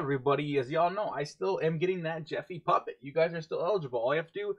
everybody, as y'all know, I still am getting that Jeffy puppet. You guys are still eligible. All you have to do,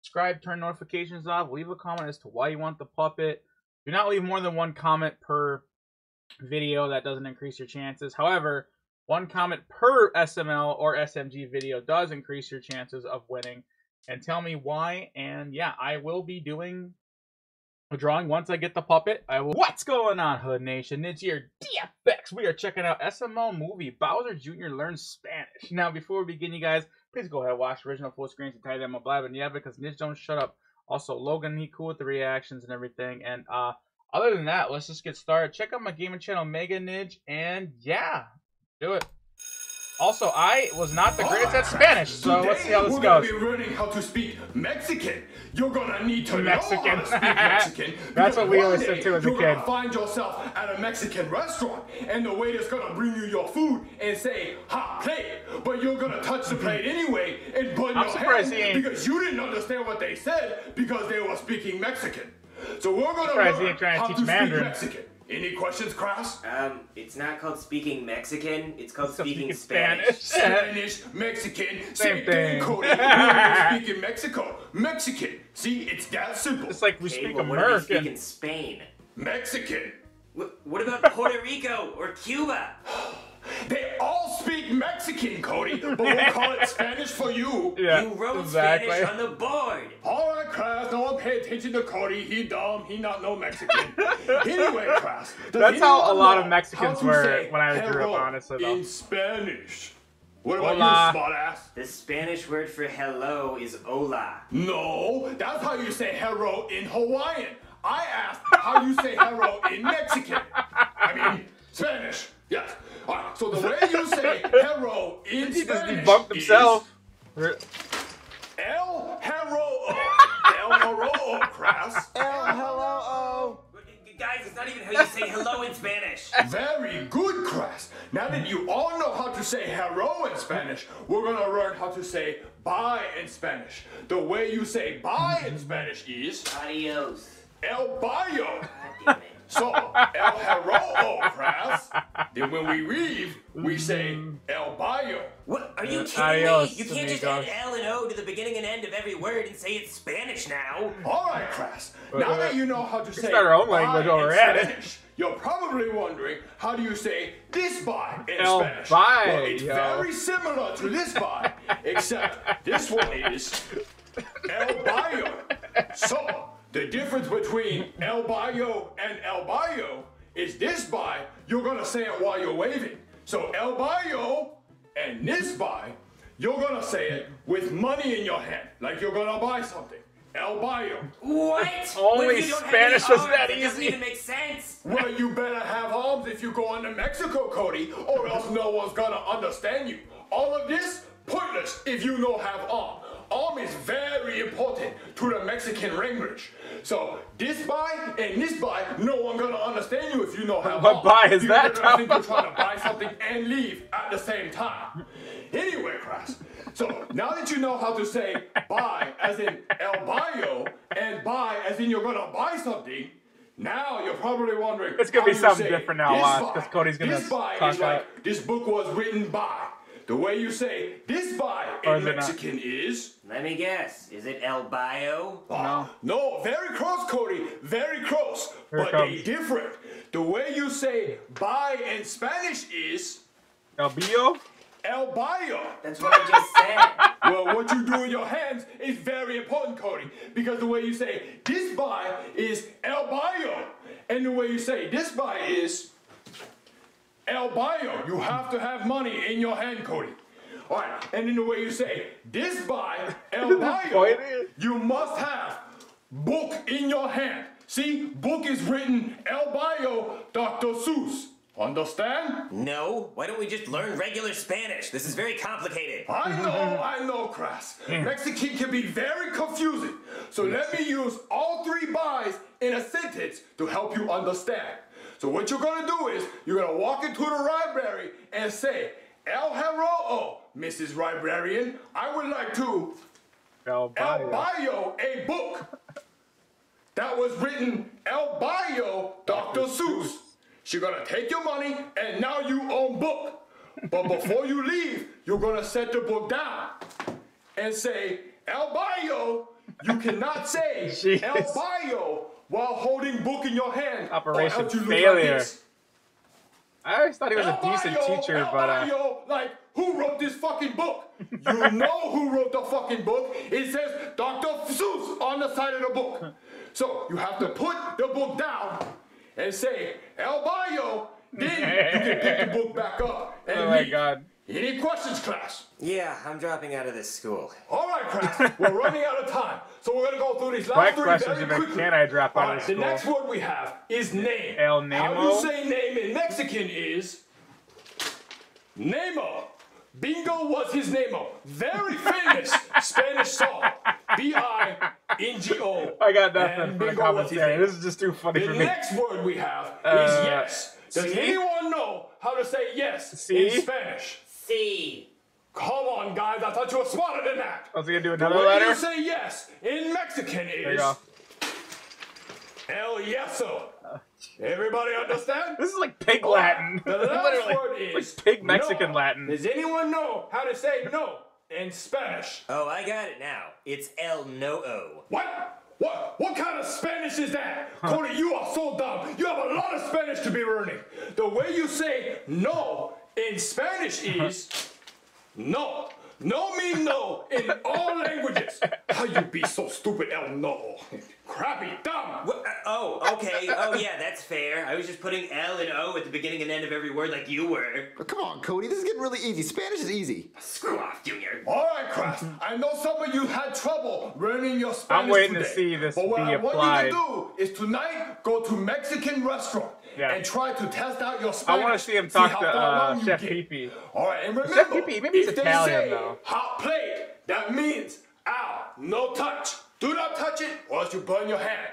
subscribe, turn notifications off, leave a comment as to why you want the puppet. Do not leave more than one comment per video. That doesn't increase your chances. However, one comment per SML or SMG video does increase your chances of winning. And tell me why. And yeah, I will be doing a drawing once I get the puppet. I will. What's going on, Hood Nation? It's your DFX. We are checking out SML movie Bowser Jr. Learns Spanish. Now, before we begin, you guys, please go ahead and watch original full screens and tell them I'm blabbing yeah because Nidge don't shut up. Also, Logan, he cool with the reactions and everything. And uh, other than that, let's just get started. Check out my gaming channel, Mega Nidge, and yeah, do it. Also, I was not the greatest at Spanish, so Today, let's see how this we're goes. be learning how to speak Mexican. You're gonna need to Mexican. know how to speak Mexican. That's what we always said too as a you're kid. gonna find yourself at a Mexican restaurant, and the waiter's gonna bring you your food and say hot plate, but you're gonna touch the plate anyway and burn I'm your surprised hand he because you didn't understand what they said because they were speaking Mexican. So we're gonna learn to how teach to speak Mexican. Any questions, Crass? Um, it's not called speaking Mexican. It's called So speaking, speaking Spanish. Spanish. Spanish, Mexican, Same same, thing. thing, Cody. We're gonna speak in Mexico. Mexican. See, it's that simple. It's like we Okay, speak well, what do we speak in Spain? Mexican. What, what about Puerto Rico or Cuba? They all speak Mexican, Cody, but we'll call it Spanish for you. Yeah, you wrote exactly. Spanish on the board. All right, class, no one pay attention to Cody. He dumb. He not no Mexican. anyway, class. That's how a lot of Mexicans were when I grew up, honestly, though. In Spanish. What about Hola. you, smart ass? The Spanish word for hello is hola. No, that's how you say hello in Hawaiian. I asked how you say hello in Mexican. I mean, Spanish. Yes. All right, so the way you say hello in He just debunked himself. is El Hero. El Hero, crass. But, Guys, it's not even how you say hello in Spanish. Very good, Crass. Now that you all know how to say hello in Spanish, we're gonna learn how to say bye in Spanish. The way you say bye in Spanish is Adios. El Bayo. God damn it. So, El Hero, Crass. Then when we leave, we say El Bayo. What? Are you Uh, kidding adios, me? You can't just add. L and O to the beginning and end of every word and say it's Spanish now. All right, Crass. Now uh, that you know how to say start our own bye language in while we're at it. Spanish, You're probably wondering how do you say this bye in El Spanish? bye, well, it's yo. very similar to this bye, except this one is El Bayo. So the difference between El Bayo and El Bayo is this bye. You're gonna say it while you're waving. So El Bayo and this bye, you're gonna say it with money in your hand, like you're gonna buy something. El Bayo. What? Only What if you don't have Spanish was arms? that It doesn't easy. even make sense. Well, you better have arms if you go into Mexico, Cody, or else no one's gonna understand you. All of this, pointless if you don't have arm. Arm is very important to the Mexican language. So this buy and this buy, no one gonna understand you if you know how. What buy is People that, gonna think you're trying to buy something and leave at the same time. Anyway, Crass. So now that you know how to say buy as in el bayo and buy as in you're gonna buy something, now you're probably wondering. It's gonna be something different now, watch, Cody's gonna This buy is like this book was written by. The way you say this buy in is it not? Mexican is. Let me guess. Is it El Bio? No. No, very close, Cody. Very close. Here but they comes. different. The way you say buy in Spanish is El Bio? el bayo. That's what I just said. well, what you do with your hands is very important, Cody, because the way you say this buy is el bayo, and the way you say this buy is el bayo. You have to have money in your hand, Cody. All right, and in the way you say this buy el bayo, Pointy. you must have book in your hand. See, book is written el bayo, Dr. Seuss. Understand? No. Why don't we just learn regular Spanish? This is very complicated. I know, I know, Crass. Hmm. Mexican can be very confusing. So let me use all three buys in a sentence to help you understand. So what you're gonna do is you're gonna walk into the library and say, El Hero, Mrs. Librarian, I would like to El El Bio. Bio a book that was written El Bio Dr. Seuss. She's gonna take your money and now you own book. but before you leave, you're gonna set the book down and say El Bayo. You cannot say Jeez. El Bayo while holding book in your hand. Operation else you look like failure. I always thought he was a decent Bayo, teacher, El but uh, Bayo, like who wrote this fucking book? You know who wrote the fucking book? It says Dr. Seuss on the side of the book. So you have to put the book down and say El Bayo. Then you can pick the book back up and oh my leave. god. Any questions, class? Yeah, I'm dropping out of this school. All right, class. we're running out of time, so we're gonna go through these last Quick three questions, very if I quickly. can, I drop out All of school. The next word we have is name. El How Nemo? you say name in Mexican is Nemo. Bingo was his Nemo. Very famous Spanish song. B-I-N-G-O. I got nothing And for the bingo was commentary. This is just too funny The for me. The next word we have is Uh, yes. Does see? anyone know how to say yes See? in Spanish? C. Come on, guys. I thought you were smarter than that. I was gonna do The another way letter. you say yes in Mexican There you is go. El Yeso. Everybody understand? This is like pig Latin. The last word is like pig Mexican no. Latin. Does anyone know how to say no in Spanish? Oh, I got it now. It's El No-O. What? What? What kind of Spanish is that? Cody, you are so dumb. You have a lot of Spanish to be learning. The way you say no in Spanish is no. No means no in all languages. How you be so stupid, El No? Crappy, dumb. Wha- uh, oh, okay. Oh, yeah, that's fair. I was just putting L and O at the beginning and end of every word like you were. Oh, come on, Cody. This is getting really easy. Spanish is easy. Screw off, Junior. All right, class. I know some of you had trouble learning your Spanish I'm waiting to see this But what be I want applied. you to do is tonight go to Mexican restaurant Yeah. and try to test out your I want to see him talk how to uh, Chef get. Pee All right, and remember, Chef Pee-Pee, maybe he's Italian, say though. hot plate, that means out, no touch. Do not touch it, or else you burn your hand.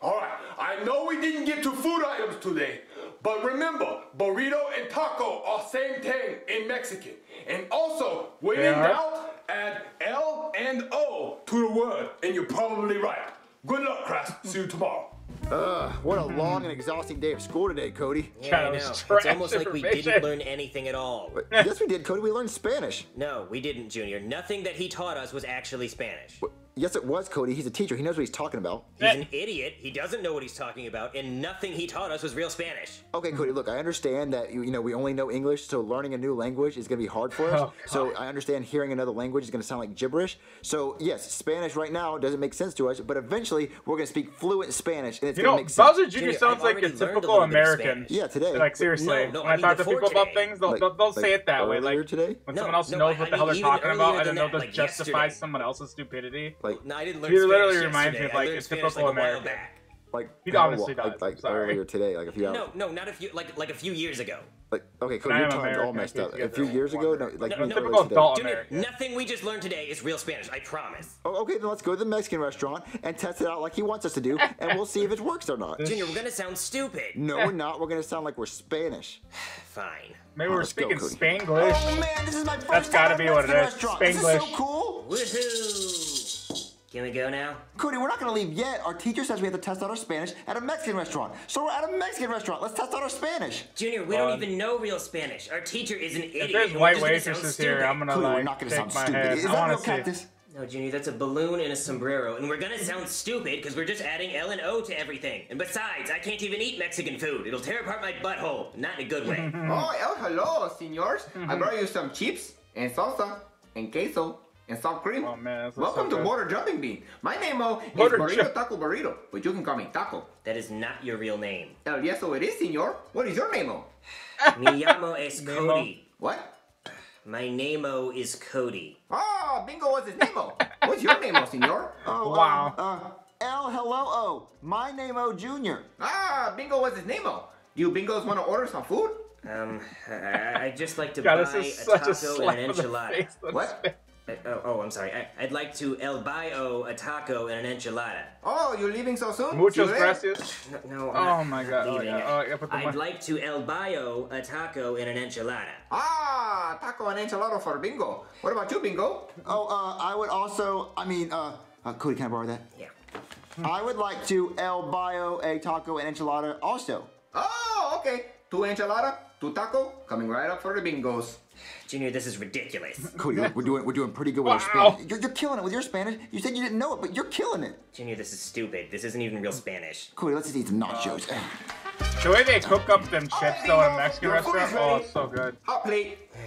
All right, I know we didn't get to food items today, but remember, burrito and taco are same thing in Mexican. And also, when in doubt, add L and O to the word, and you're probably right. Good luck, class. See you tomorrow. Ugh, what a mm-hmm. long and exhausting day of school today, Cody. Yeah, I know. It's almost like we didn't learn anything at all. yes, we did, Cody. We learned Spanish. No, we didn't, Junior. Nothing that he taught us was actually Spanish. Yes, it was, Cody. He's a teacher. He knows what he's talking about. He's an idiot. He doesn't know what he's talking about, and nothing he taught us was real Spanish. Okay, Cody. Look, I understand that you, you know we only know English, so learning a new language is going to be hard for us. Oh, so I understand hearing another language is going to sound like gibberish. So yes, Spanish right now doesn't make sense to us, but eventually we're going to speak fluent Spanish, and it's going to make sense. Bowser Jr. Junior, sounds like a already learned a typical little bit of American. Yeah, today. Like seriously, No, no, when I I, mean talk to before people about things, they'll, Like- they'll, they'll like say it that way. earlier Like today? when No, someone else no, knows I- what I the hell they're talking about, I don't know. they'll that, just like justify yesterday. someone else's stupidity. Like, No, I didn't learn He Spanish literally reminds me of, like, learned a Spanish typical like a American. back. like He how, honestly like, does, Like, I'm sorry. earlier today, like a few hours. No, no, not a few, like like a few years ago. Like, okay, Cody, I your am time's all messed up. A few years ago, no, like No, you no, know, typical today. adult Junior, American. nothing we just learned today is real Spanish. I promise. Oh, okay, then let's go to the Mexican restaurant and test it out like he wants us to do, and we'll see if it works or not. Junior, we're gonna sound stupid. No, we're not. We're gonna sound like we're Spanish. Fine. Maybe we're Let's go, speaking Cody. Spanglish. Oh man, this is my first That's time gotta be what it is. Mexican is. restaurant. This is so Spanglish. cool. Woohoo! Can we go now? Cody, we're not gonna leave yet. Our teacher says we have to test out our Spanish at a Mexican restaurant. So we're at a Mexican restaurant. Let's test out our Spanish. Junior, we Um, don't even know real Spanish. Our teacher is an idiot. If there's we're white just gonna waitresses here. I'm gonna Cody, like we're not gonna sound stupid. head. Is I that real cactus? No, Junior, that's a balloon and a sombrero, and we're gonna sound stupid because we're just adding L and O to everything. And besides, I can't even eat Mexican food. It'll tear apart my butthole. Not in a good way. Oh, el hello, senors. I brought you some chips and salsa and queso and soft cream. Oh, man, this Welcome so to good. Border Jumping Bean. My name oh, is Border Burrito Jump- Taco Burrito, but you can call me Taco. that is not your real name. El yes, oh, it is, senor. What is your name oh? Mi llamo es Cody. What? My name-o is Cody. Oh, Bingo was his name oh. What's your name oh, senor? Oh, Wow. Uh, uh, El Hello O. My name O Junior. Ah, Bingo was his name oh. Do you Bingos want to order some food? Um, I, I'd just like to God, buy a taco a and an enchilada. What? It. Uh, oh, oh, I'm sorry. I, I'd like to el bayo a taco and an enchilada. Oh, you're leaving so soon? See Muchos you later. gracias. No, no I'm Oh not my god. Oh, yeah. oh, yeah, I'd like to el bayo a taco and an enchilada. Ah, taco and enchilada for Bingo. What about you, Bingo? Oh, uh, I would also. I mean, uh, uh, Cody, can I borrow that? Yeah. I would like to El Bio a taco and enchilada also. Oh, okay. two enchilada, two taco, coming right up for the bingos. Junior, this is ridiculous. Cody, look, we're doing we're doing pretty good with our Spanish. You're, you're killing it with your Spanish. You said you didn't know it, but you're killing it. Junior, this is stupid. This isn't even real Spanish. Cody, let's just eat some nachos. The way they cook up them chips though in a Mexican restaurant, oh, it's so good. Hot plate.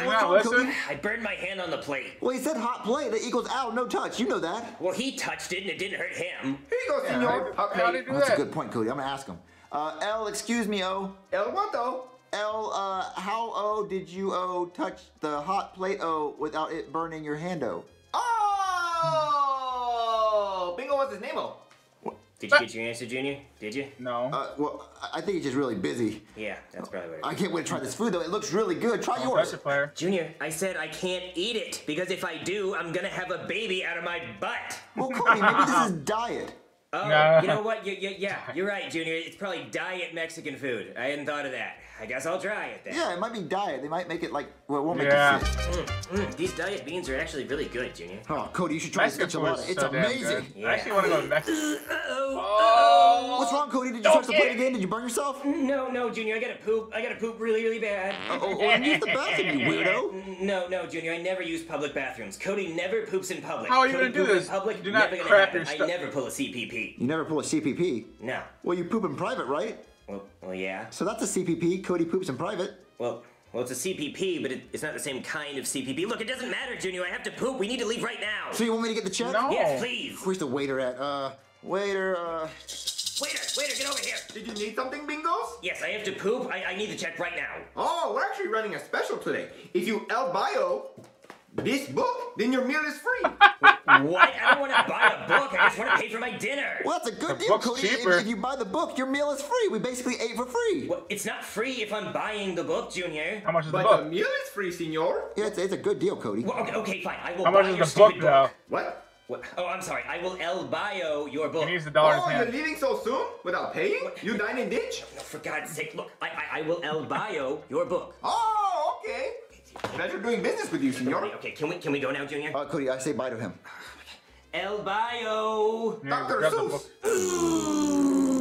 You What's not wrong, listen? I burned my hand on the plate. well, he said hot plate. That equals out, no touch. You know that. Well, he touched it and it didn't hurt him. Here you go, senor. Hot How do plate. you do That's a good point, Cody. I'm gonna ask him. Uh, L, excuse me, O. El guanto. L, uh, how O did you O touch the hot plate O without it burning your hand O? Oh! Bingo, what's his name? Oh. Did you get your answer, Junior? Did you? No. Uh, well, I- I think he's just really busy. Yeah, that's probably what it is. I can't wait to try this food though. It looks really good. Try That's yours. a player. Junior, I said I can't eat it because if I do, I'm gonna have a baby out of my butt. Well, Cody, maybe this is diet. Oh, Nah. you know what? You, you, yeah, you're right, Junior. It's probably diet Mexican food. I hadn't thought of that. I guess I'll try it then. Yeah, it might be diet. They might make it like well, it won't make Yeah. you sick. Mm, these diet beans are actually really good, Junior. Oh, Cody, you should try Mexican this food enchilada. is It's so amazing. good. I actually want to go to Mexico. Uh-oh. What's wrong, Cody? Did you Don't touch the plate again? Did you burn yourself? No, no, Junior. I gotta poop. I gotta poop really, really bad. Oh, oh, oh, use the bathroom, you weirdo. Mm, No, no, Junior. I never use public bathrooms. Cody never poops in public. How are you Cody gonna do poop in this? Public, Do not crap happen. your I stuff. never pull a CPP. You never pull a CPP. No. Well, you poop in private, right? Well, well, yeah. So that's a CPP. Cody poops in private. Well, well, it's a CPP, but it, it's not the same kind of CPP. Look, it doesn't matter, Junior. I have to poop. We need to leave right now. So you want me to get the check? No. Yes, please. Where's the waiter at? Uh, waiter, uh. Waiter, waiter, get over here. Did you need something, bingos? Yes, I have to poop. I, I need the check right now. Oh, we're actually running a special today. If you El Bio this book, then your meal is free. What? I don't want to buy a book. I just want to pay for my dinner. Well, that's a good The deal, book's Cody. If- cheaper. If you buy the book, your meal is free. We basically ate for free. Well, it's not free if I'm buying the book, Junior. How much is the but the meal is free, senor. Yeah, it's, it's a good deal, Cody. Well, okay, okay, fine. I will How buy much is your the book stupid though? What? What? Oh, I'm sorry. I will El Bio your book. He needs the dollar in Oh, his you're leaving so soon without paying? You dine and ditch? No, for God's sake, look. I, I, I will El Bio your book. Oh, okay. Pleasure doing business with you, senor. Okay, okay, can we can we go now, Junior? Uh, Cody, I say bye to him. El Bio. Yeah, Dr. grab the Seuss. book.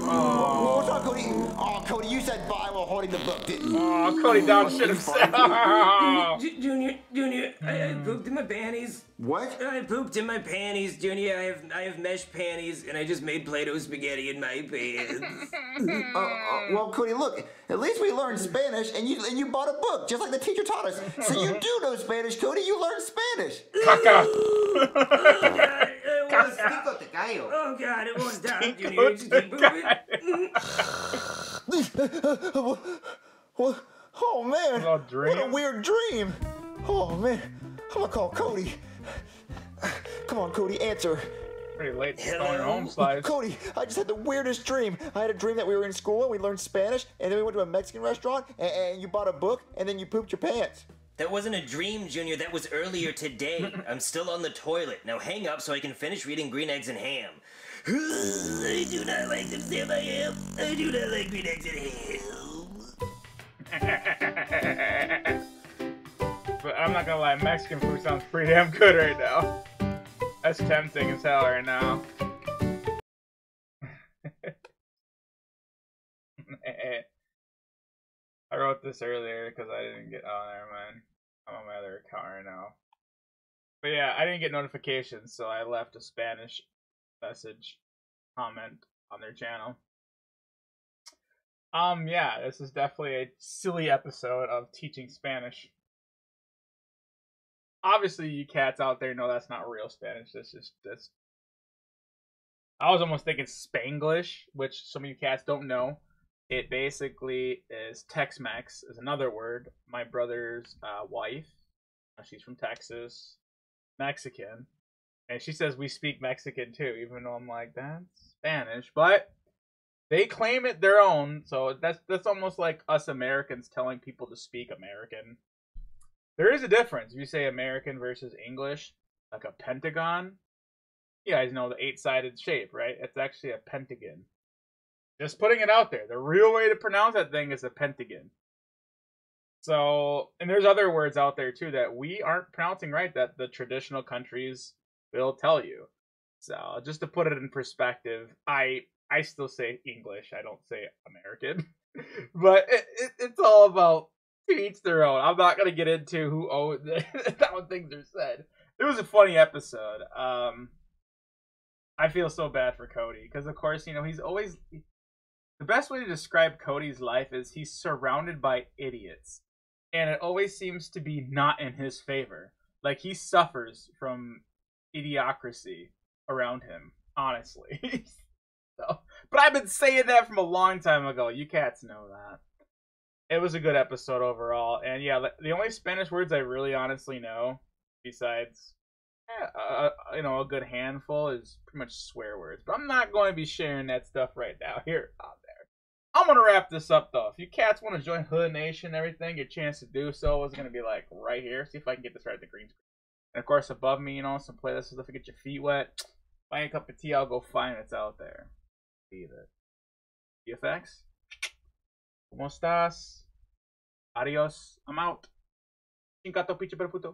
Oh, what's wrong, Cody? Oh, Cody, you said bye while holding the book, didn't you? Oh, Cody down shit himself. J- Junior, Junior, I, I pooped in my panties. What? I pooped in my panties, Junior. I have I have mesh panties, and I just made Play-Doh spaghetti in my pants. Uh, uh, well, Cody, look. At least we learned Spanish, and you and you bought a book, just like the teacher taught us. So you do know Spanish, Cody. You learned Spanish. Caca. Oh God, it won't stop, Junior. Just keep moving. Oh man! Dream. What a weird dream! Oh man, I'm gonna call Cody. Come on, Cody, answer. Pretty late to call your home slice. Cody, I just had the weirdest dream. I had a dream that we were in school and we learned Spanish, and then we went to a Mexican restaurant, and, and you bought a book, and then you pooped your pants. That wasn't a dream, Junior. That was earlier today. I'm still on the toilet. Now hang up so I can finish reading Green Eggs and Ham. I do not like them, Sam. I am. I do not like Green Eggs and Ham. But I'm not gonna lie, Mexican food sounds pretty damn good right now. That's tempting as hell right now. This earlier because I didn't get. Oh, never mind. I'm on my other account right now. But yeah, I didn't get notifications, so I left a Spanish message comment on their channel. Um, yeah, this is definitely a silly episode of teaching Spanish obviously you cats out there know that's not real Spanish. That's just that's. I was almost thinking Spanglish, which some of you cats don't know. It basically is Tex-Mex is another word. My brother's uh, wife, uh, she's from Texas, Mexican, and she says we speak Mexican too, even though I'm like that's Spanish, but they claim it their own. So that's that's almost like us Americans telling people to speak American. There is a difference. If you say American versus English, like a pentagon, you guys know the eight sided shape, right? It's actually a pentagon. Just putting it out there. The real way to pronounce that thing is a pentagon. So, and there's other words out there too that we aren't pronouncing right that the traditional countries will tell you. So, just to put it in perspective, I I still say English. I don't say American. but it, it, it's all about each their own. I'm not gonna get into who owns how things are said. It was a funny episode. Um, I feel so bad for Cody because, of course, you know he's always the best way to describe Cody's life is he's surrounded by idiots, and it always seems to be not in his favor. Like he suffers from idiocracy around him. Honestly, so, but I've been saying that from a long time ago. You cats know that. It was a good episode overall, and yeah, the only Spanish words I really honestly know, besides eh, uh, you know a good handful, is pretty much swear words. But I'm not going to be sharing that stuff right now here. I'm gonna wrap this up though. If you cats want to join Hood Nation and everything, your chance to do so is gonna be like right here. See if I can get this right at the green screen. And of course, above me, you know, some playlists stuff to get your feet wet. Buy a cup of tea, I'll go find. It's out there. Leave it. DFX. ¿Cómo estás? Adios. I'm out. Chingato, pinche puto.